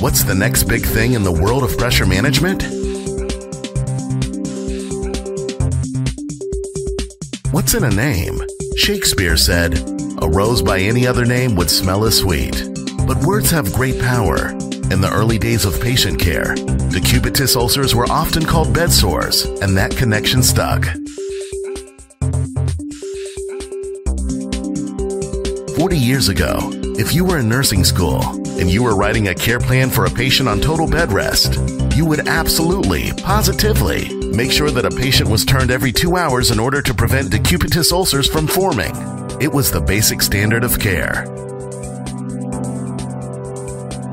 What's the next big thing in the world of pressure management? What's in a name? Shakespeare said, A rose by any other name would smell as sweet. But words have great power. In the early days of patient care, decubitus ulcers were often called bed sores, and that connection stuck. 40 years ago, if you were in nursing school and you were writing a care plan for a patient on total bed rest, you would absolutely, positively make sure that a patient was turned every two hours in order to prevent decubitus ulcers from forming. It was the basic standard of care.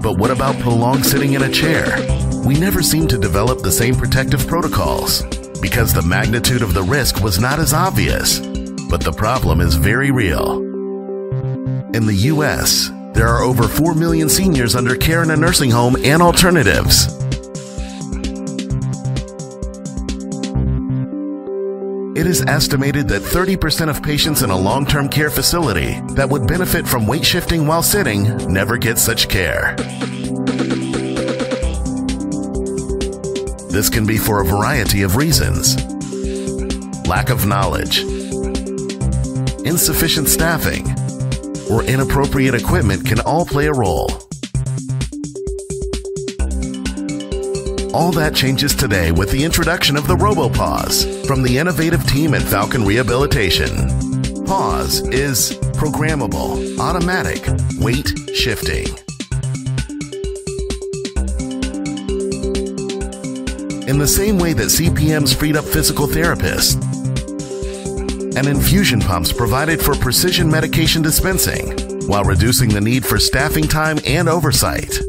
But what about prolonged sitting in a chair? We never seemed to develop the same protective protocols because the magnitude of the risk was not as obvious. But the problem is very real. In the US, there are over 4 million seniors under care in a nursing home and alternatives. It is estimated that 30% of patients in a long term care facility that would benefit from weight shifting while sitting never get such care. This can be for a variety of reasons lack of knowledge, insufficient staffing, or inappropriate equipment can all play a role. All that changes today with the introduction of the RoboPaws from the innovative team at Falcon Rehabilitation. PAWS is programmable, automatic, weight shifting. In the same way that CPMs freed up physical therapists, and infusion pumps provided for precision medication dispensing while reducing the need for staffing time and oversight.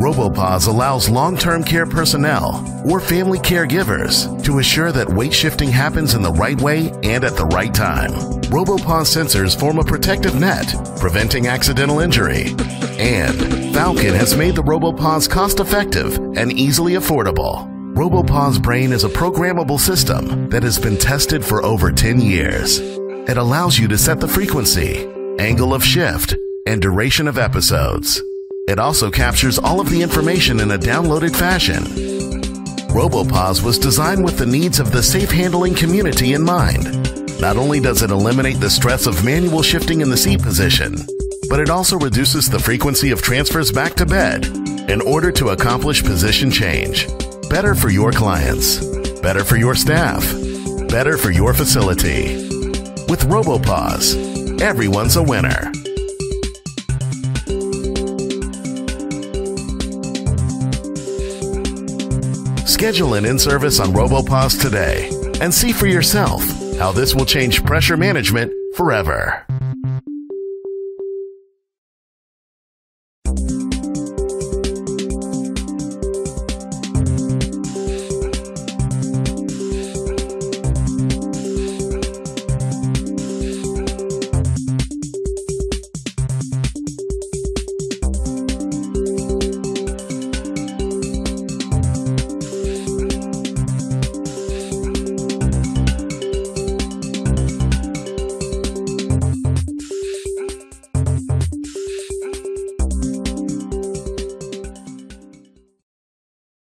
RoboPaws allows long-term care personnel or family caregivers to assure that weight shifting happens in the right way and at the right time. RoboPaws sensors form a protective net, preventing accidental injury. And Falcon has made the RoboPaws cost-effective and easily affordable. RoboPaws Brain is a programmable system that has been tested for over 10 years. It allows you to set the frequency, angle of shift, and duration of episodes. It also captures all of the information in a downloaded fashion. RoboPaws was designed with the needs of the safe handling community in mind. Not only does it eliminate the stress of manual shifting in the seat position, but it also reduces the frequency of transfers back to bed in order to accomplish position change. Better for your clients. Better for your staff. Better for your facility. With RoboPaws, everyone's a winner. Schedule an in-service on RoboPaws today and see for yourself how this will change pressure management forever.